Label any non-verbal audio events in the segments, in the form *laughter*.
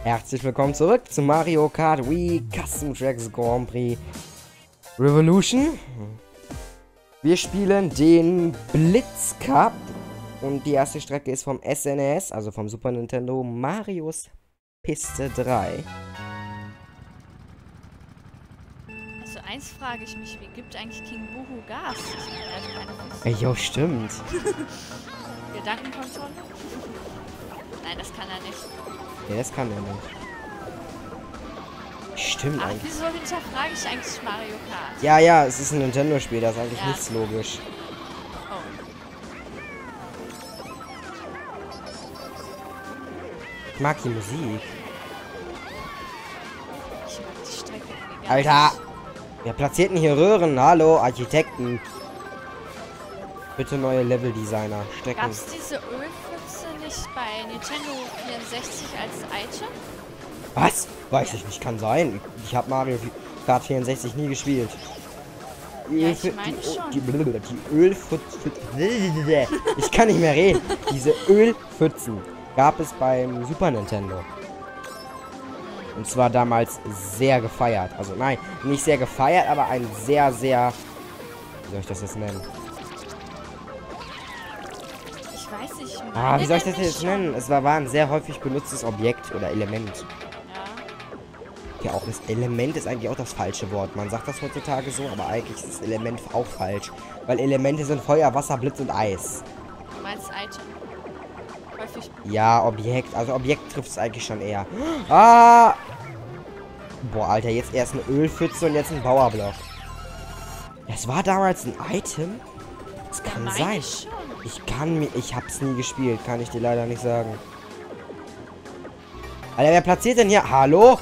Herzlich willkommen zurück zu Mario Kart Wii Custom Tracks Grand Prix Revolution. Wir spielen den Blitz Cup und die erste Strecke ist vom SNES, also vom Super Nintendo Marios Piste 3. Also eins frage ich mich, wie gibt eigentlich King Buhu Gas? Ich. Ey, jo, stimmt. *laughs* Gedankenkontrolle? Nein, das kann er nicht. Ja, das kann er nicht. Stimmt Ach, eigentlich. wieso hinterfrage ich eigentlich Mario Kart? Ja, ja, es ist ein Nintendo-Spiel, das ist eigentlich Ja. nichts logisch. Oh. Ich mag die Musik. Ich mag die Strecke Alter! Wer platziert denn hier Röhren? Hallo, Architekten. Bitte neue Level-Designer. Strecken. Gab's diese Ölpfütze nicht bei Nintendo 64 als Item? Was? Weiß ich nicht, kann sein. Ich habe Mario Kart 64 nie gespielt. Ja, ich meine die, schon. Die, die Ölpfützen. *laughs* Ich kann nicht mehr reden. Diese Ölpfützen gab es beim Super Nintendo. Und zwar damals sehr gefeiert. Also nein, nicht sehr gefeiert, aber ein sehr, sehr... Wie soll ich das jetzt nennen? Ich Ah, wie soll ich das jetzt nennen? Es war, war ein sehr häufig benutztes Objekt oder Element. Ja. Ja, auch das Element ist eigentlich auch das falsche Wort. Man sagt das heutzutage so, aber eigentlich ist das Element auch falsch. Weil Elemente sind Feuer, Wasser, Blitz und Eis. Du meinst Item. Häufig. Ja, Objekt. Also Objekt trifft es eigentlich schon eher. Ah! Boah, Alter, jetzt erst eine Ölpfütze und jetzt ein Bauerblock. Das war damals ein Item? Das kann meine sein. schon. Ich kann mir... Ich hab's nie gespielt, kann ich dir leider nicht sagen. Alter, wer platziert denn hier? Hallo?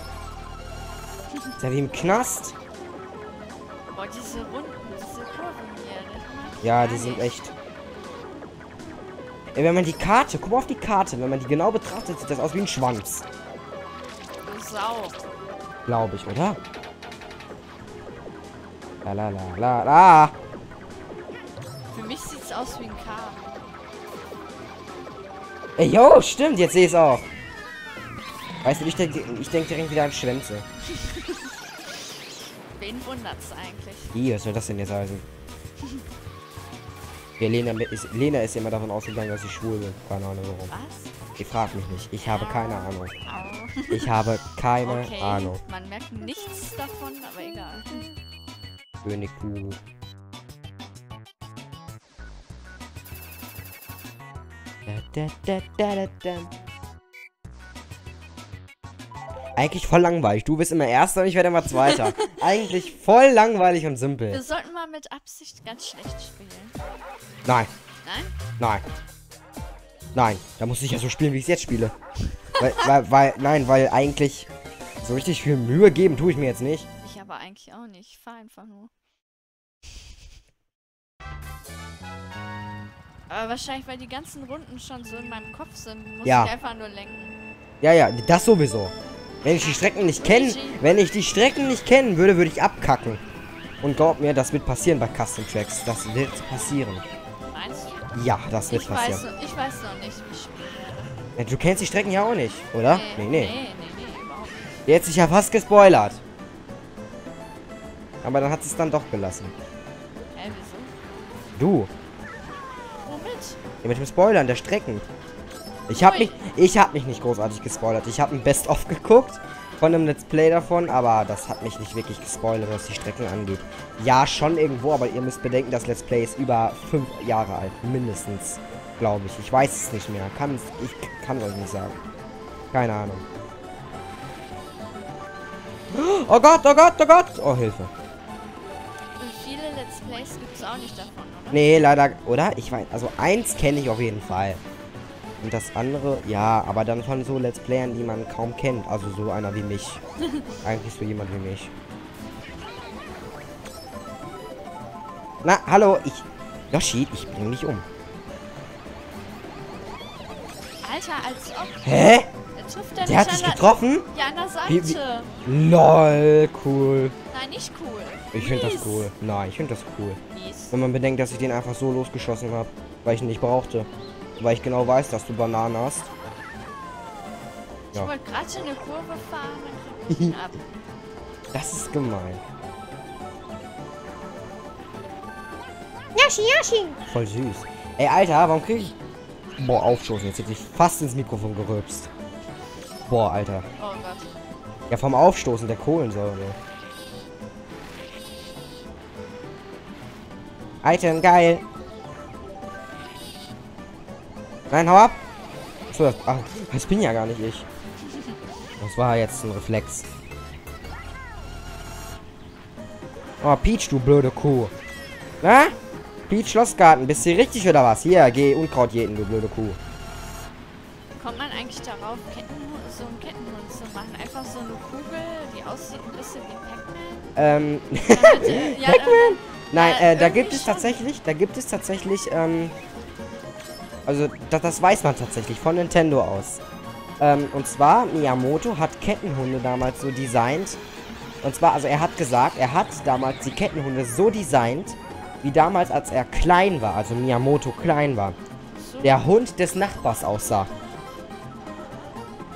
Ist ja wie im Knast. Boah, diese Runden, diese Kurven hier. Ja, die sind echt. Ey, wenn man die Karte, guck mal auf die Karte, wenn man die genau betrachtet, sieht das aus wie ein Schwanz. Du Sau. Glaube ich, oder? La la la la la. Für mich sieht's aus wie ein K. Ey, yo, stimmt, jetzt sehe ich es auch. Weißt du, ich denke ich denk direkt wieder an Schwänze. Wen wundert's eigentlich? Wie, was soll das denn jetzt heißen? Ja, Lena ist, Lena ist immer davon ausgegangen, dass ich schwul bin. Keine Ahnung warum. Was? Ich frag mich nicht. Ich habe keine Ahnung. Ich habe keine okay. Ahnung. Man merkt nichts davon, aber egal. König Kuh. Eigentlich voll langweilig. Du bist immer Erster und ich werde immer Zweiter. *laughs* Eigentlich voll langweilig und Wir simpel. sollten mal mit Absicht ganz schlecht spielen. Nein, Nein? nein. Nein, da muss ich ja so spielen, wie ich es jetzt spiele. Weil, weil, weil, nein, weil eigentlich so richtig viel Mühe geben tue ich mir jetzt nicht. Ich aber eigentlich auch nicht. Ich fahr einfach nur. Aber wahrscheinlich, weil die ganzen Runden schon so in meinem Kopf sind, muss Ja. ich einfach nur lenken. Ja, ja, das sowieso. Wenn ich die Strecken nicht kenne, wenn ich die Strecken nicht kennen würde, würde ich abkacken. Und glaub mir, das wird passieren bei Custom Tracks. Das wird passieren. Meinst du? Ja, das wird Ich weiß, passieren. noch, ich weiß noch nicht, wie ich spiele. Ja, du kennst die Strecken ja auch nicht, oder? Nee, nee. Nee, nee, nee, überhaupt nicht. Jetzt sich ja fast gespoilert. Aber dann hat es dann doch gelassen. Hä, wieso? Du? Ja, mit dem Spoilern der Strecken. Ich hab Ui. mich, ich hab mich nicht großartig gespoilert. Ich habe ein Best-of geguckt von einem Let's Play davon, aber das hat mich nicht wirklich gespoilert, was die Strecken angeht. Ja, schon irgendwo, aber ihr müsst bedenken, das Let's Play ist über fünf Jahre alt, mindestens, glaube ich. Ich weiß es nicht mehr. Kann, ich kann euch nicht sagen. Keine Ahnung. Oh Gott, oh Gott, oh Gott! Oh, Hilfe. Let's Plays gibt es auch nicht davon, oder? Nee, leider, oder? Ich weiß, also eins kenne ich auf jeden Fall. Und das andere, ja, aber dann von so Let's Playern, die man kaum kennt. Also so einer wie mich. *laughs* Eigentlich so jemand wie mich. Na, hallo, ich... Yoshi, ich bring dich um. Alter, als ob. Hä? Der trifft der Der hat dich getroffen? Ja, an der Wie- Seite. wie- LOL, cool. Nein, nicht cool. Ich finde das cool. Nein, ich finde das cool. Mies. Wenn man bedenkt, dass ich den einfach so losgeschossen habe, weil ich ihn nicht brauchte. Weil ich genau weiß, dass du Bananen hast. Ich Ja. wollte gerade schon eine Kurve fahren, krieg ich ihn ab. *laughs* Das ist gemein. Yoshi, Yoshi. Voll süß. Ey, Alter, warum krieg ich... Boah, aufstoßen. Jetzt hätte ich fast ins Mikrofon gerülpst. Boah, Alter. Oh Gott. Ja, vom Aufstoßen der Kohlensäure. Item, geil. Nein, hau ab. Achso, das, ach, das bin ja gar nicht ich. Das war jetzt ein Reflex. Oh, Peach, du blöde Kuh. Na? Peach Schlossgarten, bist du richtig oder was? Hier, geh Unkraut jäten, du blöde Kuh. Kommt man eigentlich darauf, so Kettenhund zu machen? Einfach so eine Kugel, die aussieht ein bisschen wie Pac-Man? Ähm, *laughs* äh, *laughs* ja, Pac-Man? Nein, Ja, äh, da gibt es tatsächlich, da gibt es tatsächlich, ähm, also das, das weiß man tatsächlich von Nintendo aus. Ähm, und zwar, Miyamoto hat Kettenhunde damals so designt. Und zwar, also er hat gesagt, er hat damals die Kettenhunde so designt, wie damals, als er klein war, also Miyamoto klein war. Der Hund des Nachbars aussah.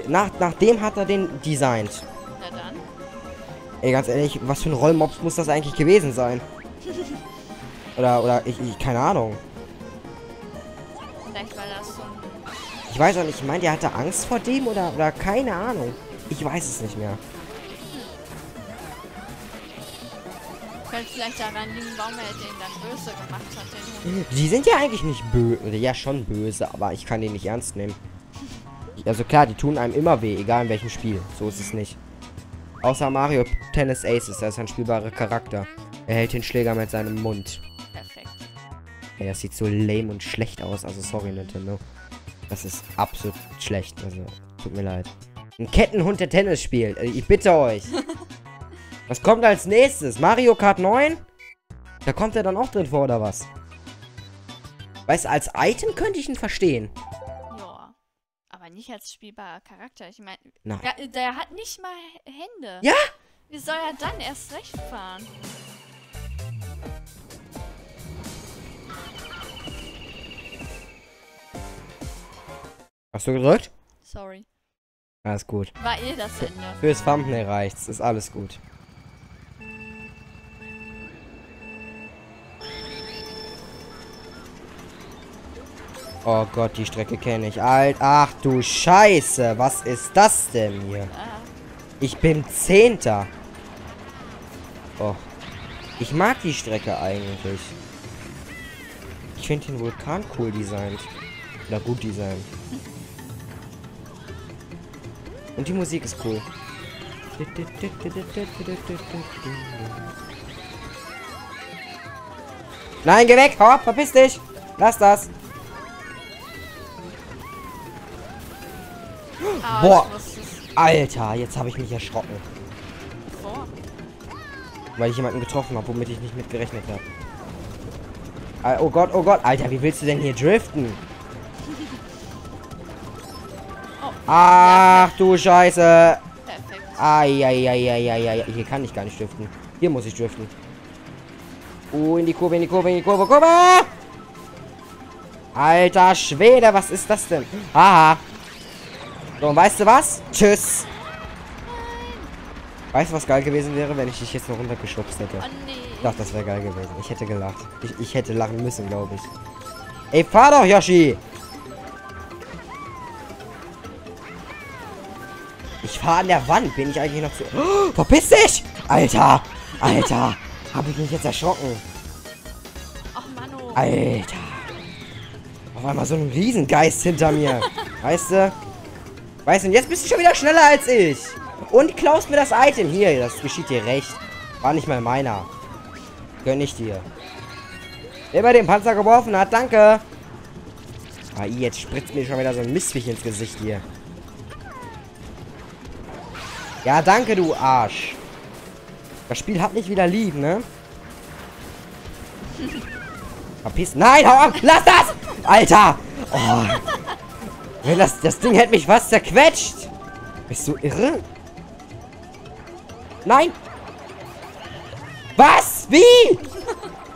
Nach, nach dem hat er den designt. na dann. Ey, ganz ehrlich, was für ein Rollmops muss das eigentlich gewesen sein? *laughs* Oder, oder, ich, ich keine Ahnung. Vielleicht war das so ein... Ich weiß auch nicht, ich meine, der hatte Angst vor dem oder, oder keine Ahnung. Ich weiß es nicht mehr. Könnte vielleicht daran liegen, warum er den dann böse gemacht hat, den. Die sind ja eigentlich nicht böse. Ja, schon böse, aber ich kann die nicht ernst nehmen. Also klar, die tun einem immer weh, egal in welchem Spiel. So ist es nicht. Außer Mario Tennis Aces, da ist ein spielbarer Charakter. Er hält den Schläger mit seinem Mund. Perfekt. Ey, das sieht so lame und schlecht aus. Also sorry, Nintendo. Das ist absolut schlecht. Also, tut mir leid. Ein Kettenhund, der Tennis spielt. Äh, Ich bitte euch. *laughs* Was kommt als nächstes? Mario Kart 9? Da kommt er dann auch drin vor, oder was? Weißt du, als Item könnte ich ihn verstehen. Nicht als spielbarer Charakter. Ich meine, der hat nicht mal Hände. Ja? Wie soll er dann erst recht fahren? Hast du gedrückt? Sorry. Alles gut. War eh das Ende. Fürs Thumbnail reicht's. Ist alles gut. Oh Gott, die Strecke kenne ich. Alt, ach du Scheiße. Was ist das denn hier? Ich bin Zehnter. Oh. Ich mag die Strecke eigentlich. Ich finde den Vulkan cool designt. Oder gut designt. Und die Musik ist cool. Nein, geh weg! Hau ab! Verpiss dich! Lass das! Ah, Boah. Alter, jetzt habe ich mich erschrocken. vor. Weil ich jemanden getroffen habe, womit ich nicht mit gerechnet habe. Oh Gott, oh Gott. Alter, wie willst du denn hier driften? *laughs* Oh, Ach du Scheiße. perfekt. Eieieiei. Hier kann ich gar nicht driften. Hier muss ich driften. Oh, in die Kurve, in die Kurve, in die Kurve, Kurve. Alter Schwede, was ist das denn? Haha. So, und weißt du was? Tschüss. Weißt du, was geil gewesen wäre, wenn ich dich jetzt noch runtergeschubst hätte? Oh nee. Ich dachte, das wäre geil gewesen. Ich hätte gelacht. Ich, ich hätte lachen müssen, glaube ich. Ey, fahr doch, Yoshi! Ich fahr an der Wand. Bin ich eigentlich noch zu... Oh, verpiss dich! Alter! Alter! *laughs* Hab ich mich jetzt erschrocken. Ach, Mano. Alter! Auf einmal so ein Riesengeist hinter mir. Weißt du? Weißt du, jetzt bist du schon wieder schneller als ich. Und klaust mir das Item. Hier, das geschieht dir recht. War nicht mal meiner. Gönn ich dir. Wer bei den Panzer geworfen hat, danke. Ah, jetzt spritzt mir schon wieder so ein Mistviech ins Gesicht hier. Ja, danke, du Arsch. Das Spiel hat mich wieder lieb, ne? Verpiss. Nein, hau ab! Lass das! Alter! Oh. Wenn das, das Ding hätte mich fast zerquetscht. Bist du irre? Nein! Was? Wie?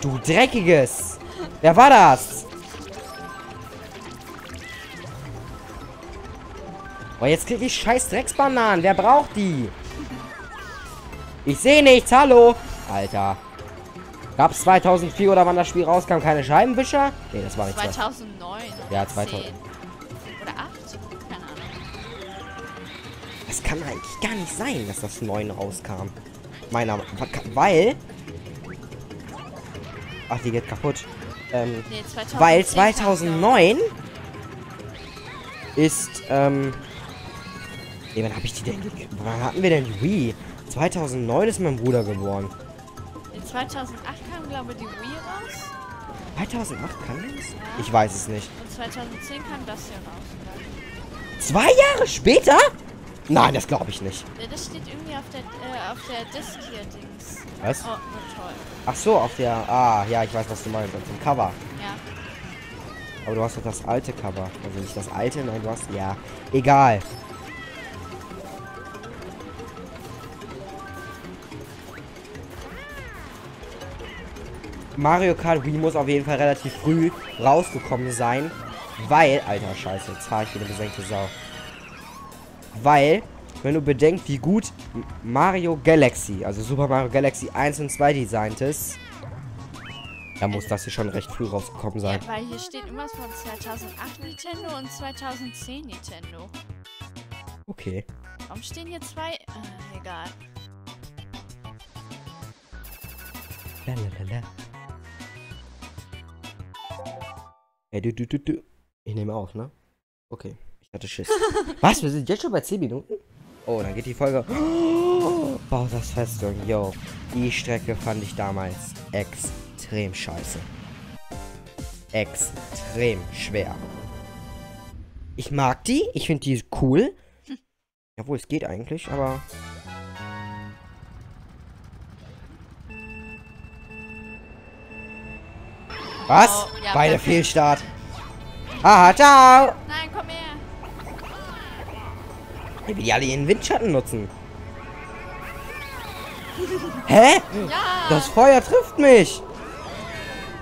Du dreckiges! Wer war das? Oh, jetzt kriege ich scheiß Drecksbananen. Wer braucht die? Ich sehe nichts. Hallo. Alter. Gab es 2004 oder wann das Spiel rauskam keine Scheibenwischer? Nee, das war nicht 2009. Ja, 2000. kann eigentlich gar nicht sein, dass das 9 rauskam. Meiner Weil. Ach, die geht kaputt. Ähm, Nee, 2010 weil kam, 2009 ist, ähm. Nee, wann hab ich die denn? Wann hatten wir denn die Wii? 2009 ist mein Bruder geboren. In 2008 kam, glaube ich, die Wii raus. 2008 kann das? Ich weiß es nicht. Und 2010 kam das hier raus. Zwei Jahre später? Nein, das glaube ich nicht. Ja, das steht irgendwie auf der, äh, auf der Disk hier, Dings. Was? Oh. Ach so, auf der. Ah, ja, ich weiß, was du meinst. Auf dem Cover. Ja. Aber du hast doch das alte Cover. Also nicht das alte, nein, du hast. Ja. Egal. Mario Kart Wii muss auf jeden Fall relativ früh rausgekommen sein. Weil. Alter Scheiße, jetzt fahre ich wieder besenkte Sau. Weil, wenn du bedenkst, wie gut Mario Galaxy, also Super Mario Galaxy 1 und 2 designt ist, dann muss das hier schon recht früh rausgekommen sein. ja. Weil hier steht immer von 2008 Nintendo und 2010 Nintendo. Okay. Warum stehen hier zwei? Äh, egal. Lalalala. Hey, du, du, du, du. Ich nehme auf, ne? Okay. Ich hatte Schiss. *laughs* Was? Wir sind jetzt schon bei 10 Minuten? Oh, dann geht die Folge. Oh, Bowser's Festung. Yo. Die Strecke fand ich damals extrem scheiße. Extrem schwer. Ich mag die. Ich finde die cool. Jawohl, es geht eigentlich, aber. Was? Oh, ja, Beide. Fehlstart. Aha, ciao. Wie die alle ihren Windschatten nutzen. Hä? Ja. Das Feuer trifft mich.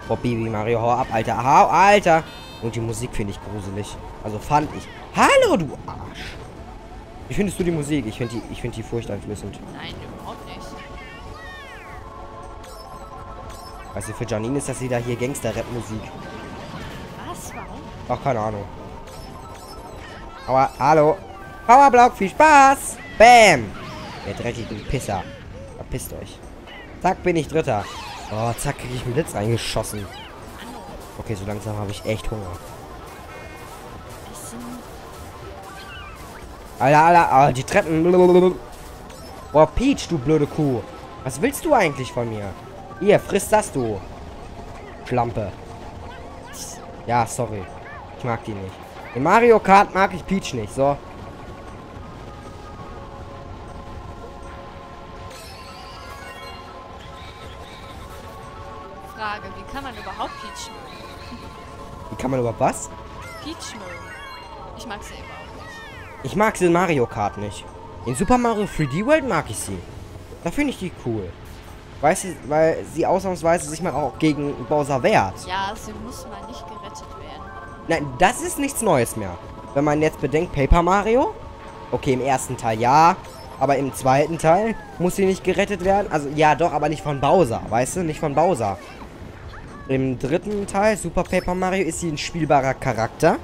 Oh, Baby Mario, hau ab, Alter. Hau, Alter. Und die Musik finde ich gruselig. Also fand ich. Hallo, du Arsch. Wie findest du die Musik? Ich finde die, ich finde die furchteinflößend. Nein, überhaupt nicht. Weißt du, für Janine ist das wieder hier Gangster-Rap-Musik. Was? Warum? Ach, keine Ahnung. Aber, hallo. Powerblock, viel Spaß. Bam. Ihr dreckigen Pisser. Verpisst euch. Zack, bin ich Dritter. Oh, zack, krieg ich einen Blitz reingeschossen. Okay, so langsam habe ich echt Hunger. Sind Alter, Alter, ah, die Treppen. Boah, Peach, du blöde Kuh. Was willst du eigentlich von mir? Hier, friss das, du. Schlampe. Ja, sorry. Ich mag die nicht. In Mario Kart mag ich Peach nicht, so. Frage, wie kann man überhaupt Peach mögen? Wie kann man überhaupt was? Peach mögen. Ich mag sie überhaupt nicht. Ich mag sie in Mario Kart nicht. In Super Mario 3D World mag ich sie. Da finde ich die cool. Weißt du, weil sie ausnahmsweise sich mal auch gegen Bowser wehrt. Ja, sie muss mal nicht gerettet werden. Nein, das ist nichts Neues mehr. Wenn man jetzt bedenkt, Paper Mario. Okay, im ersten Teil ja. Aber im zweiten Teil muss sie nicht gerettet werden. Also ja, doch, aber nicht von Bowser. Weißt du, nicht von Bowser. Im dritten Teil, Super Paper Mario, ist sie ein spielbarer Charakter.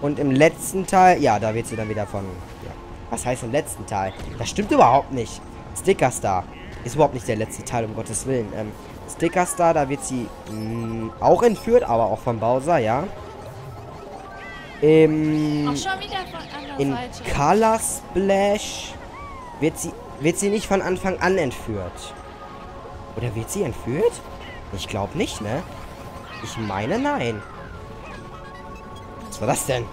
Und im letzten Teil, ja, da wird sie dann wieder von... Ja. Was heißt im letzten Teil? Das stimmt überhaupt nicht. Sticker Star ist überhaupt nicht der letzte Teil, um Gottes Willen. Ähm, Sticker Star, da wird sie mh, auch entführt, aber auch von Bowser, ja. Im, Auch schon wieder von anderer in Seite. Color Splash wird sie, wird sie nicht von Anfang an entführt. Oder wird sie entführt? Ich glaube nicht, ne? Ich meine, nein. Was war das denn?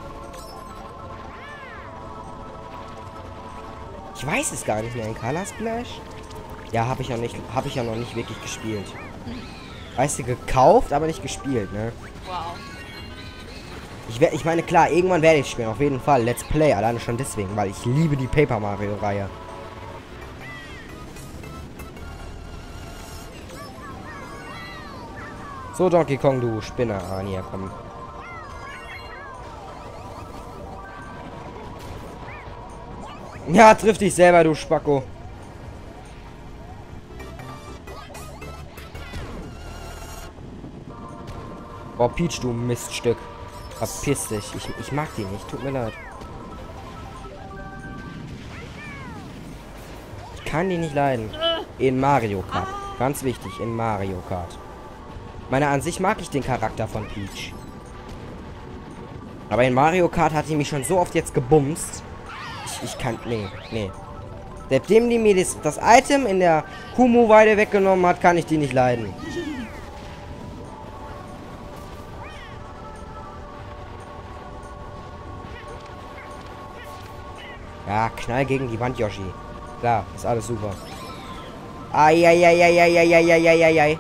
Ich weiß es gar nicht mehr. In Color Splash? Ja, habe ich ja nicht, habe ich ja noch nicht wirklich gespielt. Weißt du, gekauft, aber nicht gespielt, ne? Wow. Ich, ich meine, klar, irgendwann werde ich spielen, auf jeden Fall. Let's Play, alleine schon deswegen, weil ich liebe die Paper Mario-Reihe. So, Donkey Kong, du Spinner. Ah, nee, komm. Ja, triff dich selber, du Spacko. Boah, Peach, du Miststück. Verpiss dich. Ich, ich mag die nicht. Tut mir leid. Ich kann die nicht leiden. In Mario Kart. Ganz wichtig, in Mario Kart. Meine an sich mag ich den Charakter von Peach. Aber in Mario Kart hat die mich schon so oft jetzt gebumst. Ich, ich kann. Nee, nee. Seitdem die mir das, das Item in der Kumu-Weide weggenommen hat, kann ich die nicht leiden. Ja, knall gegen die Wand, Yoshi. Klar, ist alles super. Eieieiei.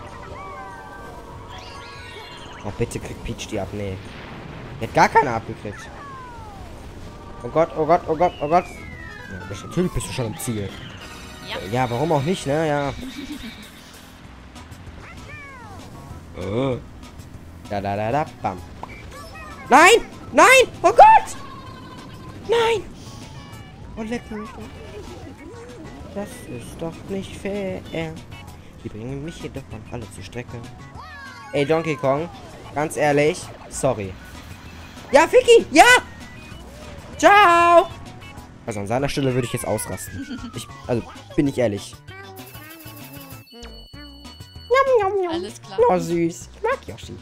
Oh, bitte kriegt Peach die ab. Nee. Die hat gar keine abgekriegt. Oh Gott, oh Gott, oh Gott, oh Gott. Ja, bist, natürlich bist du schon im Ziel. Ja. Ja, warum auch nicht, ne? Ja. Oh. *laughs* Da, da, da, da, bam. Nein! Nein! Oh Gott! Nein! Oh, leck mich doch. Das ist doch nicht fair. Die bringen mich hier doch an alle zur Strecke. Ey, Donkey Kong. Ganz ehrlich. Sorry. Ja, Vicky! Ja! Ciao! Also an seiner Stelle würde ich jetzt ausrasten. Ich, also, bin ich ehrlich. Alles klar. Oh, süß. Ich mag Yoshi.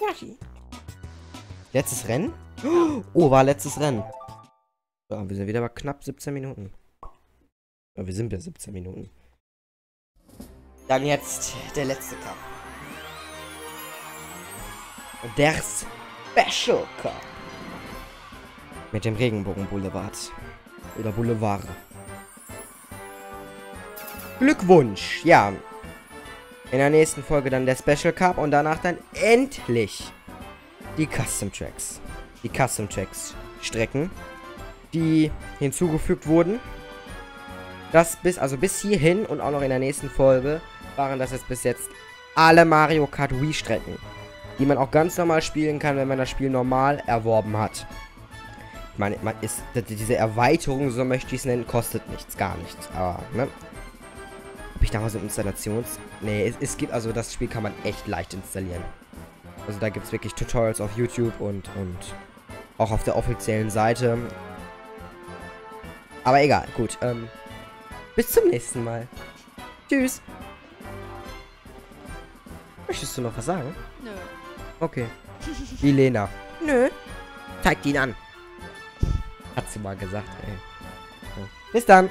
Yoshi. Letztes Rennen? Oh, war letztes Rennen. So, wir sind wieder bei knapp 17 Minuten. Ja, wir sind bei 17 Minuten. Dann jetzt der letzte Cup. Der Special Cup. Mit dem Regenbogen Boulevard. Oder Boulevard. Glückwunsch. Ja. In der nächsten Folge dann der Special Cup und danach dann endlich die Custom Tracks. Die Custom Tracks Strecken, die hinzugefügt wurden. Das bis, also bis hierhin und auch noch in der nächsten Folge waren das jetzt bis jetzt alle Mario Kart Wii Strecken, die man auch ganz normal spielen kann, wenn man das Spiel normal erworben hat. Ich meine, man ist, diese Erweiterung, so möchte ich es nennen, kostet nichts, gar nichts. Aber, ne? Ob ich da mal so Installations... Nee, es, es gibt, also das Spiel kann man echt leicht installieren. Also da gibt es wirklich Tutorials auf YouTube und, und auch auf der offiziellen Seite. Aber egal, gut. Ähm, bis zum nächsten Mal. Tschüss. Möchtest du noch was sagen? Nö. Okay. Wie Lena. Nö. Zeigt ihn an. Hat sie mal gesagt, ey. So. Bis dann.